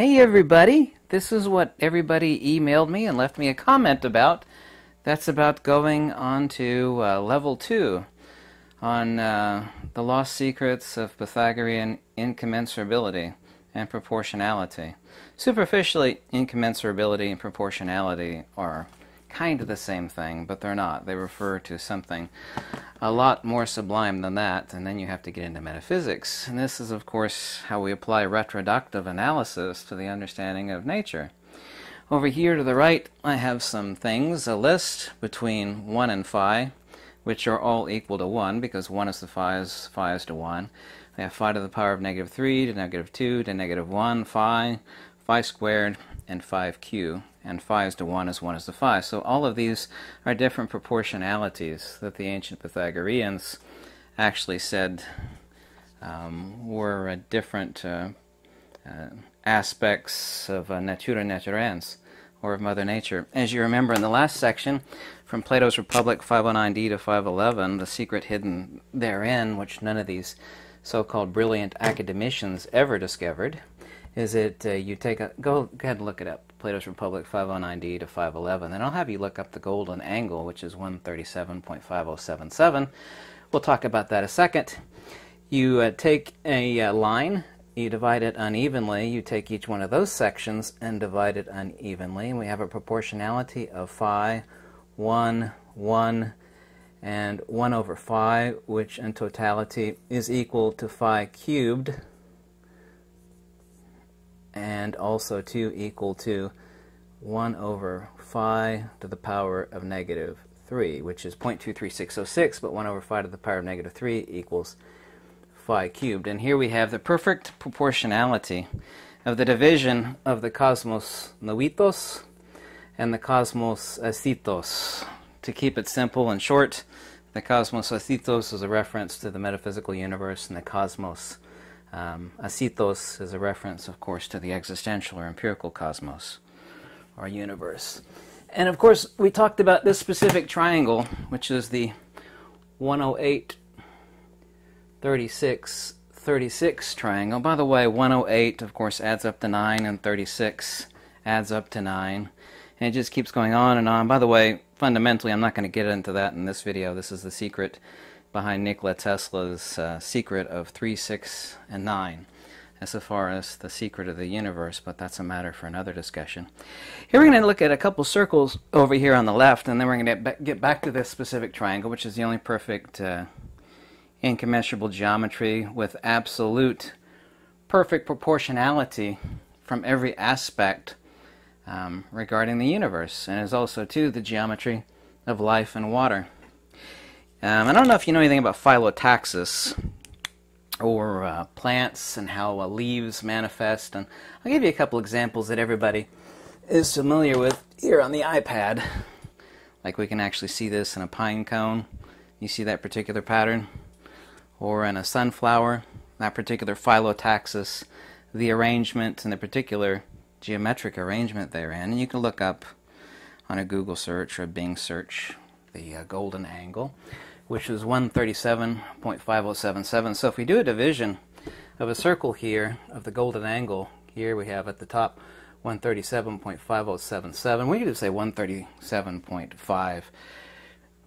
Hey everybody, this is what everybody emailed me and left me a comment about. That's about going on to uh, level 2 on uh, the lost secrets of Pythagorean incommensurability and proportionality. Superficially, incommensurability and proportionality are kind of the same thing, but they're not. They refer to something a lot more sublime than that, and then you have to get into metaphysics. And this is, of course, how we apply retroductive analysis to the understanding of nature. Over here to the right, I have some things, a list between 1 and phi, which are all equal to 1, because 1 is to phi is phi is to 1. We have phi to the power of negative 3 to negative 2 to negative 1, phi, phi squared, and phi cubed and phi is to 1 as 1 is to phi. So all of these are different proportionalities that the ancient Pythagoreans actually said um, were different uh, uh, aspects of uh, natura naturans, or of Mother Nature. As you remember in the last section, from Plato's Republic 509d to 511, the secret hidden therein, which none of these so-called brilliant academicians ever discovered, is it uh, you take a go, ahead and look it up. Plato's Republic 509d to 511 then I'll have you look up the golden angle which is 137.5077 we'll talk about that a second. You uh, take a uh, line you divide it unevenly you take each one of those sections and divide it unevenly. And we have a proportionality of phi 1 1 and 1 over phi which in totality is equal to phi cubed and also 2 equal to 1 over phi to the power of negative 3, which is 0.23606, but 1 over phi to the power of negative 3 equals phi cubed. And here we have the perfect proportionality of the division of the cosmos novitos and the cosmos ascitos. To keep it simple and short, the cosmos ascitos is a reference to the metaphysical universe, and the cosmos um, ascitos is a reference, of course, to the existential or empirical cosmos, or universe. And of course, we talked about this specific triangle, which is the 108, 36, 36 triangle. By the way, 108, of course, adds up to 9, and 36 adds up to 9. And it just keeps going on and on. By the way, fundamentally, I'm not going to get into that in this video. This is the secret behind Nikola Tesla's uh, secret of 3, 6, and 9 as far as the secret of the universe, but that's a matter for another discussion. Here we're going to look at a couple circles over here on the left, and then we're going to get back to this specific triangle, which is the only perfect uh, incommensurable geometry with absolute perfect proportionality from every aspect um, regarding the universe, and is also, too, the geometry of life and water. Um, I don't know if you know anything about phyllotaxis or uh, plants and how uh, leaves manifest. And I'll give you a couple examples that everybody is familiar with here on the iPad. Like we can actually see this in a pine cone. You see that particular pattern? Or in a sunflower, that particular phyllotaxis, the arrangement and the particular geometric arrangement therein. And you can look up on a Google search or a Bing search the uh, golden angle which is 137.5077. So if we do a division of a circle here of the golden angle, here we have at the top 137.5077. We could just say 137.5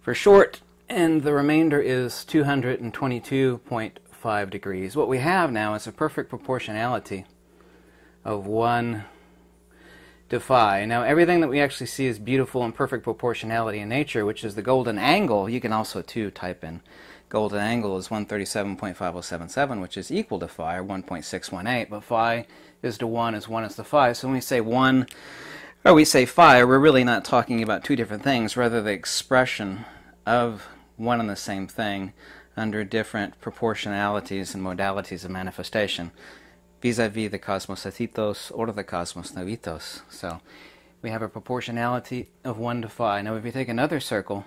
for short, and the remainder is 222.5 degrees. What we have now is a perfect proportionality of 1 to phi. Now, everything that we actually see is beautiful and perfect proportionality in nature, which is the golden angle. You can also, too, type in golden angle is 137.5077, which is equal to phi, or 1.618, but phi is to 1 as 1 is to phi. So when we say 1, or we say phi, we're really not talking about two different things, rather the expression of one and the same thing under different proportionalities and modalities of manifestation vis-a-vis the cosmos ascitos or the cosmos novitos. So we have a proportionality of 1 to phi. Now if we take another circle,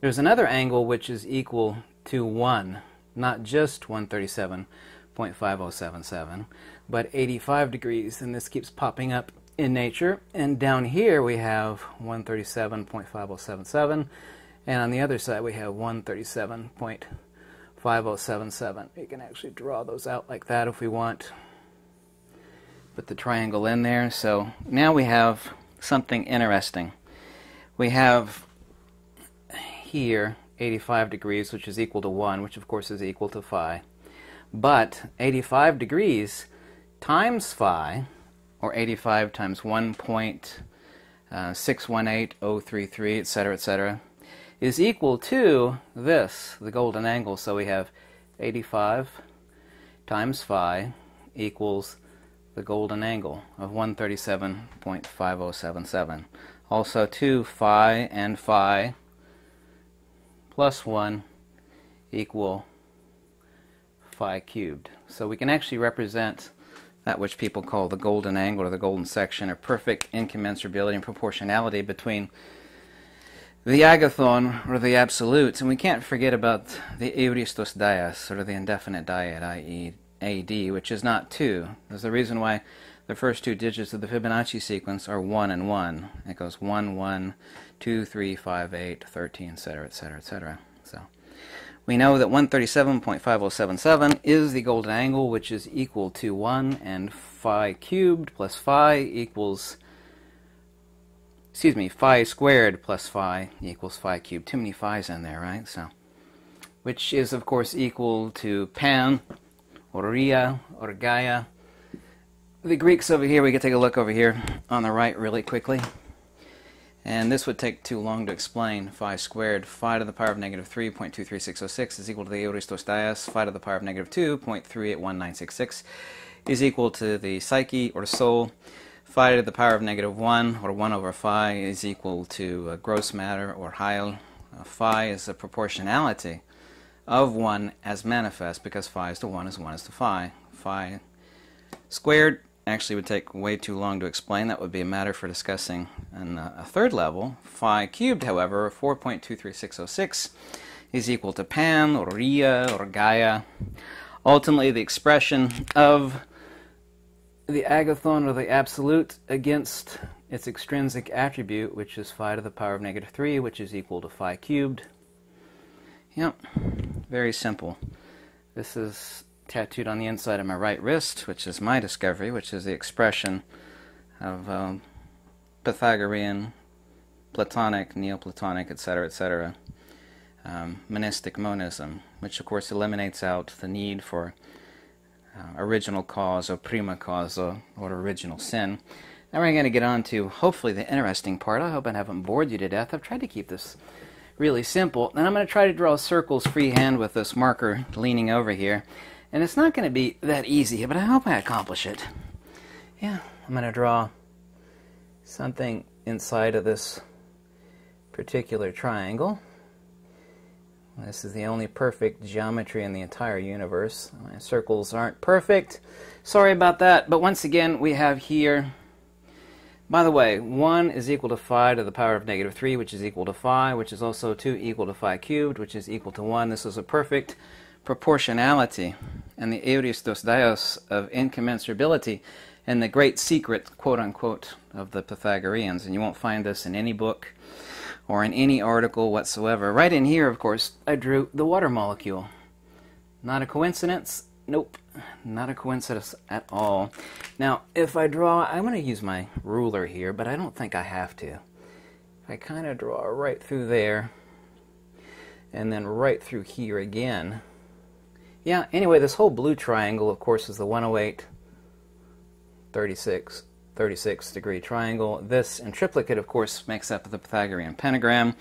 there's another angle which is equal to 1, not just 137.5077, but 85 degrees, and this keeps popping up in nature. And down here we have 137.5077, and on the other side we have 137. 5077. We can actually draw those out like that if we want Put the triangle in there. So now we have something interesting. We have here 85 degrees, which is equal to 1, which of course is equal to phi. But 85 degrees times phi, or 85 times 1.618033, uh, etc., etc., is equal to this, the golden angle. So we have 85 times phi equals the golden angle of 137.5077. Also 2 phi and phi plus 1 equal phi cubed. So we can actually represent that which people call the golden angle or the golden section, or perfect incommensurability and proportionality between the agathon or the absolutes. And we can't forget about the euristos dias, or the indefinite dyad, i.e., AD, which is not 2. There's the reason why the first two digits of the Fibonacci sequence are 1 and 1. It goes 1, 1, 2, 3, 5, 8, 13, etc., etc., etc. So we know that 137.5077 is the golden angle, which is equal to 1, and phi cubed plus phi equals, excuse me, phi squared plus phi equals phi cubed. Too many phi's in there, right? So, which is, of course, equal to pan, or Rhea, or gaia, the Greeks over here, we can take a look over here on the right really quickly. And this would take too long to explain. Phi squared, phi to the power of negative 3.23606 is equal to the Euristos dias. Phi to the power of negative 2.381966 is equal to the psyche or soul. Phi to the power of negative 1 or 1 over phi is equal to uh, gross matter or hyle. Uh, phi is a proportionality of 1 as manifest because phi is to 1 as 1 is to phi. Phi squared actually would take way too long to explain. That would be a matter for discussing on a third level. Phi cubed, however, 4.23606 is equal to pan, or Rhea, or Gaia. Ultimately, the expression of the agathon, or the absolute, against its extrinsic attribute, which is phi to the power of negative 3, which is equal to phi cubed. Yep, very simple. This is tattooed on the inside of my right wrist, which is my discovery, which is the expression of um, Pythagorean, Platonic, Neoplatonic, etc., etc., um, monistic monism, which of course eliminates out the need for uh, original cause or prima causa or original sin. Now we're going to get on to hopefully the interesting part. I hope I haven't bored you to death. I've tried to keep this really simple. And I'm going to try to draw circles freehand with this marker leaning over here. And it's not going to be that easy, but I hope I accomplish it. Yeah, I'm going to draw something inside of this particular triangle. This is the only perfect geometry in the entire universe. My circles aren't perfect. Sorry about that. But once again, we have here, by the way, 1 is equal to phi to the power of negative 3, which is equal to phi, which is also 2 equal to phi cubed, which is equal to 1. This is a perfect proportionality and the euristos dios of incommensurability and the great secret, quote unquote, of the Pythagoreans. And you won't find this in any book or in any article whatsoever. Right in here, of course, I drew the water molecule. Not a coincidence? Nope, not a coincidence at all. Now, if I draw, I'm going to use my ruler here, but I don't think I have to. I kind of draw right through there, and then right through here again, yeah, anyway, this whole blue triangle, of course, is the 108, 36, 36 degree triangle. This in triplicate, of course, makes up the Pythagorean pentagram.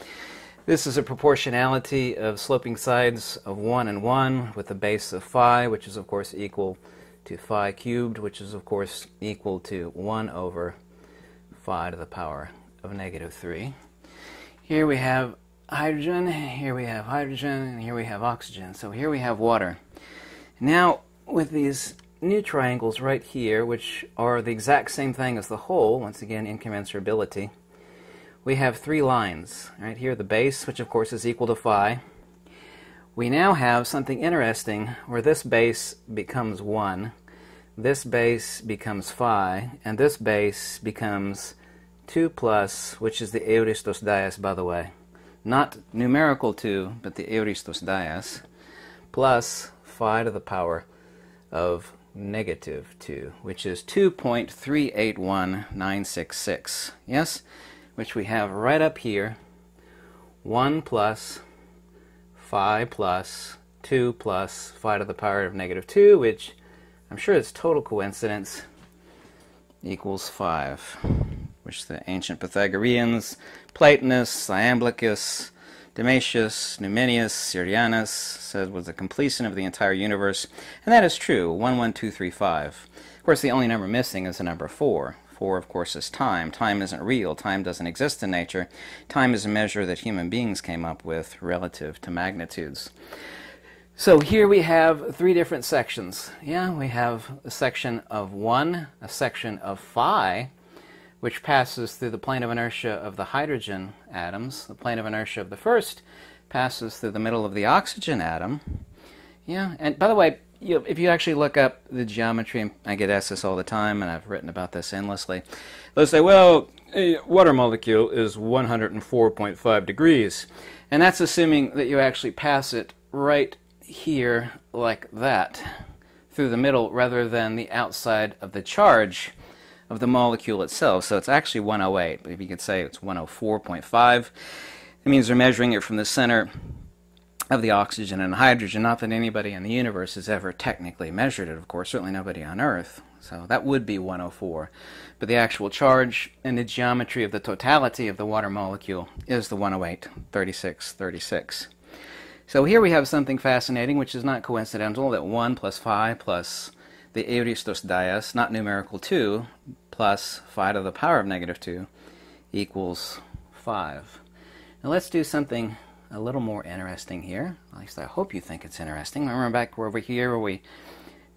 This is a proportionality of sloping sides of 1 and 1 with a base of phi, which is, of course, equal to phi cubed, which is, of course, equal to 1 over phi to the power of negative 3. Here we have hydrogen, here we have hydrogen, and here we have oxygen. So here we have water. Now, with these new triangles right here, which are the exact same thing as the whole, once again, incommensurability, we have three lines. Right here, the base, which of course is equal to phi. We now have something interesting where this base becomes 1, this base becomes phi, and this base becomes 2 plus, which is the euristos dias, by the way. Not numerical 2, but the euristos dias, plus phi to the power of negative 2, which is 2.381966. Yes? Which we have right up here. 1 plus phi plus 2 plus phi to the power of negative 2, which I'm sure it's total coincidence, equals 5, which the ancient Pythagoreans, Platonists, Iamblichus, Damascius, Numenius, Syrianus said was the completion of the entire universe, and that is true, 11235. Of course, the only number missing is the number 4. 4, of course, is time. Time isn't real. Time doesn't exist in nature. Time is a measure that human beings came up with relative to magnitudes. So here we have three different sections. Yeah, we have a section of 1, a section of phi, which passes through the plane of inertia of the hydrogen atoms. The plane of inertia of the first passes through the middle of the oxygen atom. Yeah, and by the way, you, if you actually look up the geometry, I get asked this all the time, and I've written about this endlessly. They'll say, well, a water molecule is 104.5 degrees. And that's assuming that you actually pass it right here like that through the middle rather than the outside of the charge of the molecule itself. So it's actually 108, but if you could say it's 104.5, it means they're measuring it from the center of the oxygen and hydrogen. Not that anybody in the universe has ever technically measured it, of course, certainly nobody on Earth. So that would be 104. But the actual charge and the geometry of the totality of the water molecule is the 108, 36, 36. So here we have something fascinating, which is not coincidental, that 1 5 plus the Aristos dias, not numerical 2, plus phi to the power of negative 2 equals 5. Now let's do something a little more interesting here. At least I hope you think it's interesting. Remember back over here where we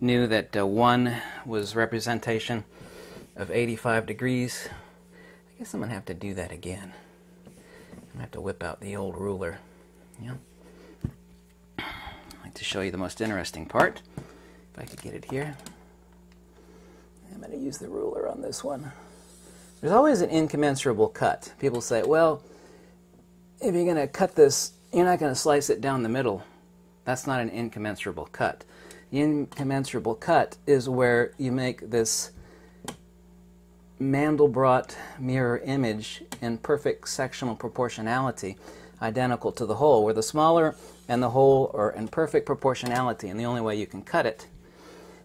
knew that uh, 1 was representation of 85 degrees? I guess I'm going to have to do that again. I'm going to have to whip out the old ruler. Yeah. I'd like to show you the most interesting part. If I could get it here. I'm going to use the ruler on this one. There's always an incommensurable cut. People say, well, if you're going to cut this, you're not going to slice it down the middle. That's not an incommensurable cut. The incommensurable cut is where you make this Mandelbrot mirror image in perfect sectional proportionality, identical to the whole, where the smaller and the whole are in perfect proportionality, and the only way you can cut it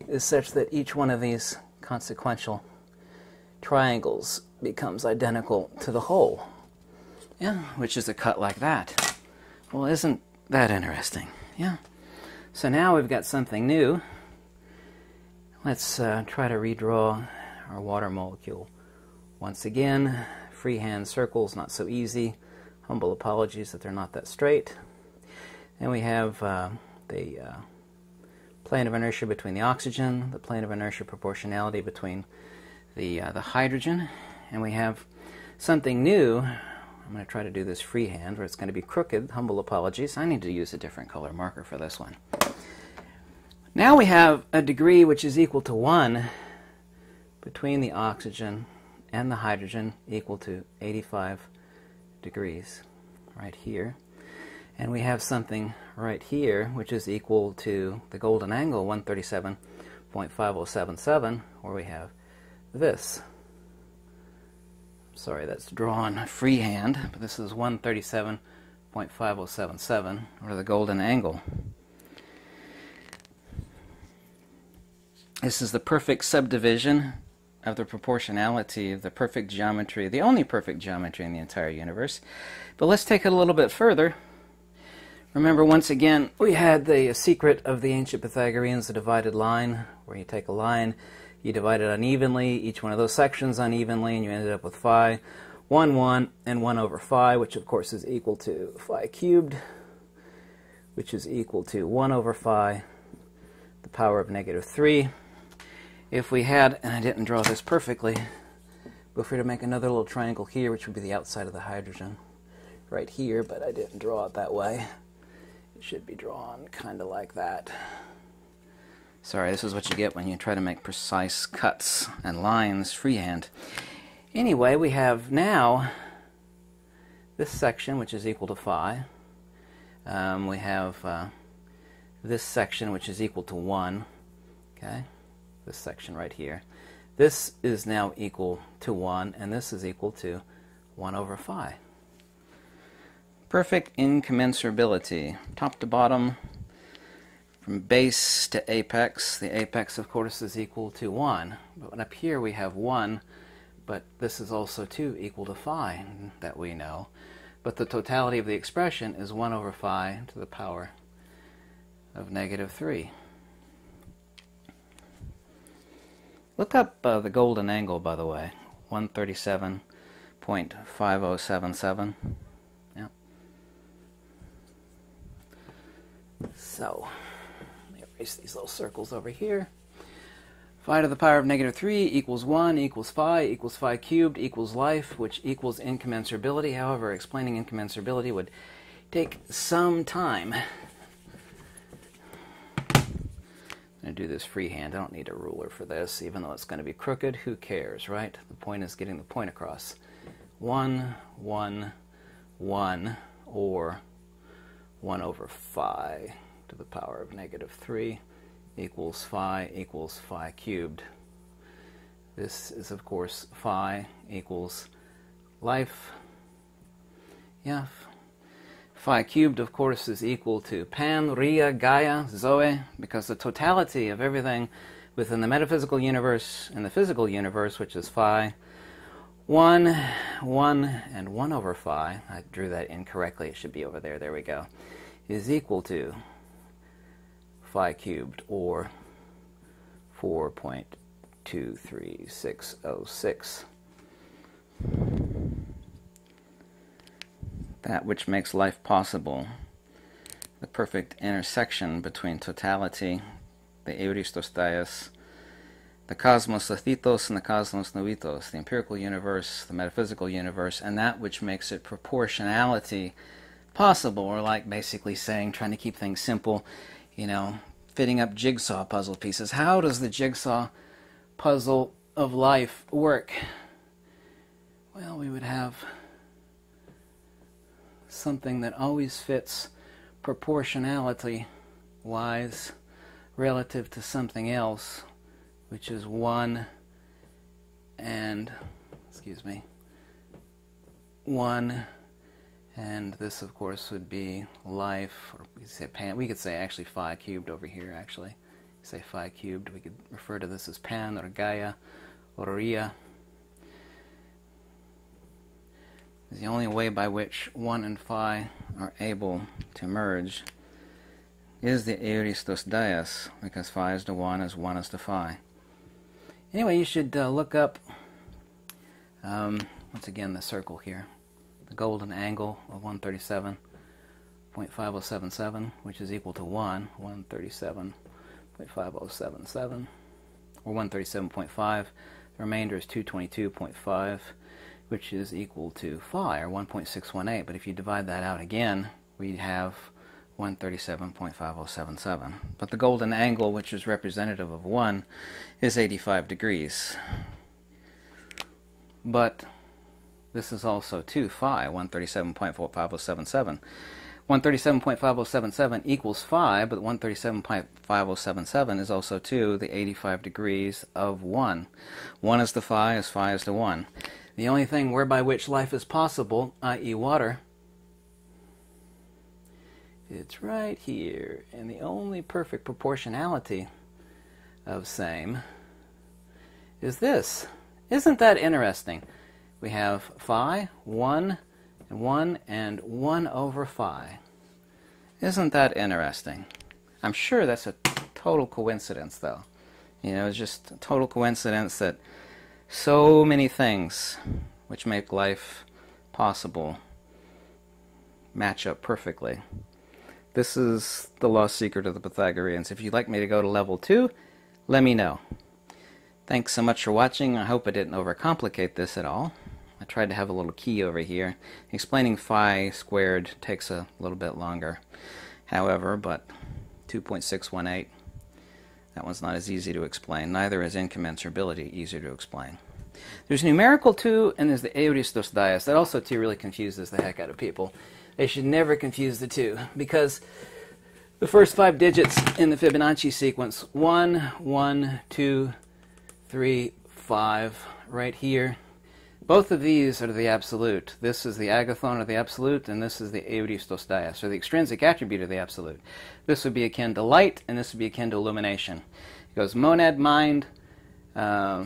is such that each one of these consequential triangles becomes identical to the whole. Yeah, which is a cut like that. Well, isn't that interesting? Yeah. So now we've got something new. Let's uh, try to redraw our water molecule. Once again, freehand circles, not so easy. Humble apologies that they're not that straight. And we have uh, the uh, plane of inertia between the oxygen, the plane of inertia proportionality between the, uh, the hydrogen, and we have something new. I'm going to try to do this freehand, where it's going to be crooked. Humble apologies. I need to use a different color marker for this one. Now we have a degree which is equal to 1 between the oxygen and the hydrogen equal to 85 degrees right here. And we have something right here which is equal to the golden angle 137.5077 where we have this. Sorry, that's drawn freehand, but this is 137.5077 or the golden angle. This is the perfect subdivision of the proportionality of the perfect geometry, the only perfect geometry in the entire universe. But let's take it a little bit further. Remember, once again, we had the secret of the ancient Pythagoreans, the divided line, where you take a line, you divide it unevenly, each one of those sections unevenly, and you ended up with phi 1, 1, and 1 over phi, which of course is equal to phi cubed, which is equal to 1 over phi, the power of negative 3. If we had, and I didn't draw this perfectly, we were to make another little triangle here, which would be the outside of the hydrogen, right here, but I didn't draw it that way. It should be drawn kind of like that. Sorry, this is what you get when you try to make precise cuts and lines freehand. Anyway, we have now this section, which is equal to phi. Um, we have uh, this section, which is equal to 1. Okay? this section right here. This is now equal to 1, and this is equal to 1 over phi. Perfect incommensurability, top to bottom, from base to apex. The apex, of course, is equal to 1. But up here we have 1, but this is also 2 equal to phi that we know. But the totality of the expression is 1 over phi to the power of negative 3. Look up uh, the golden angle, by the way, 137.5077. So, let me erase these little circles over here. Phi to the power of negative 3 equals 1 equals phi equals phi cubed equals life, which equals incommensurability. However, explaining incommensurability would take some time. I'm going to do this freehand. I don't need a ruler for this, even though it's going to be crooked. Who cares, right? The point is getting the point across. 1, 1, 1, or 1 over phi to the power of negative 3 equals phi equals phi cubed. This is, of course, phi equals life. Yeah, Phi cubed, of course, is equal to Pan, Rhea, Gaia, Zoe, because the totality of everything within the metaphysical universe and the physical universe, which is Phi, 1, 1, and 1 over Phi, I drew that incorrectly, it should be over there, there we go, is equal to Phi cubed, or 4.23606 that which makes life possible, the perfect intersection between totality, the euristos the cosmos lithitos and the cosmos novitos, the empirical universe, the metaphysical universe, and that which makes it proportionality possible, or like basically saying, trying to keep things simple, you know, fitting up jigsaw puzzle pieces. How does the jigsaw puzzle of life work? Well, we would have something that always fits proportionality wise relative to something else, which is 1 and, excuse me, 1 and this of course would be life, or we could say pan, we could say actually phi cubed over here actually. Say phi cubed, we could refer to this as pan or Gaia or Rhea. is the only way by which 1 and phi are able to merge is the euristos dias, because phi is to 1 as 1 is to phi. Anyway, you should uh, look up, um, once again, the circle here, the golden angle of 137.5077, which is equal to 1, 137.5077, or 137.5. The remainder is 222.5 which is equal to phi, or 1.618. But if you divide that out again, we have 137.5077. But the golden angle, which is representative of 1, is 85 degrees. But this is also 2 phi, 137.5077. 137.5077 equals phi, but 137.5077 is also 2, the 85 degrees of 1. 1 is the phi as phi is the 1. The only thing whereby which life is possible, i.e., water, it's right here. And the only perfect proportionality of same is this. Isn't that interesting? We have phi, 1, and 1, and 1 over phi. Isn't that interesting? I'm sure that's a total coincidence, though. You know, it's just a total coincidence that so many things which make life possible match up perfectly. This is the lost secret of the Pythagoreans. If you'd like me to go to level 2, let me know. Thanks so much for watching. I hope I didn't overcomplicate this at all. I tried to have a little key over here. Explaining phi squared takes a little bit longer. However, but 2.618 that one's not as easy to explain. Neither is incommensurability easier to explain. There's numerical 2 and there's the euristos dias. That also too really confuses the heck out of people. They should never confuse the two because the first five digits in the Fibonacci sequence one, one, two, three, five, right here. Both of these are the absolute. This is the agathon of the absolute, and this is the euristos dias, or the extrinsic attribute of the absolute. This would be akin to light, and this would be akin to illumination. It goes monad, mind, uh,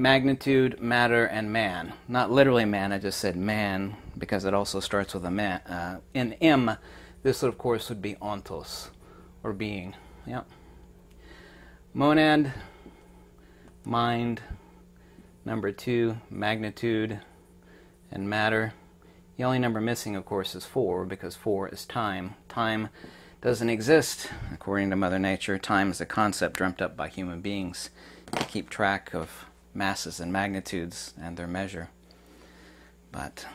magnitude, matter, and man. Not literally man, I just said man, because it also starts with a man. Uh, in M, this, of course, would be ontos, or being. Yep. Monad, mind, number two, magnitude, and matter. The only number missing, of course, is four, because four is time. Time doesn't exist, according to Mother Nature. Time is a concept dreamt up by human beings to keep track of masses and magnitudes and their measure. But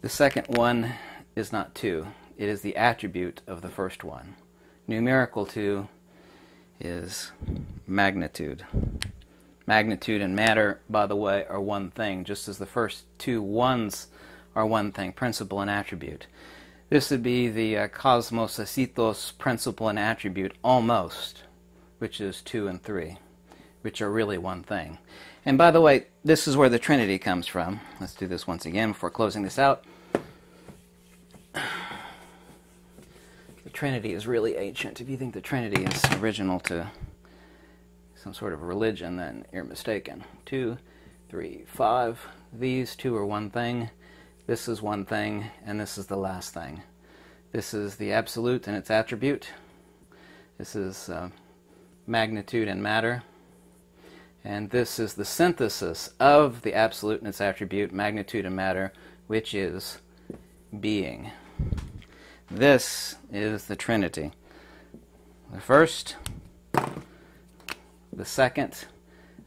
the second one is not two, it is the attribute of the first one. Numerical two is magnitude. Magnitude and matter, by the way, are one thing, just as the first two ones are one thing, principle and attribute. This would be the uh, cosmos principle and attribute almost, which is two and three, which are really one thing. And by the way, this is where the Trinity comes from. Let's do this once again before closing this out. The Trinity is really ancient. If you think the Trinity is original to some sort of religion, then you're mistaken. Two, three, five. These two are one thing. This is one thing, and this is the last thing. This is the absolute and its attribute. This is uh, magnitude and matter. And this is the synthesis of the absolute and its attribute, magnitude and matter, which is being. This is the Trinity. The first, the second,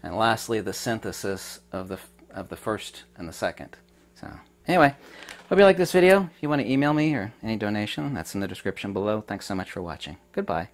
and lastly the synthesis of the of the first and the second. So anyway, hope you like this video. If you want to email me or any donation, that's in the description below. Thanks so much for watching. Goodbye.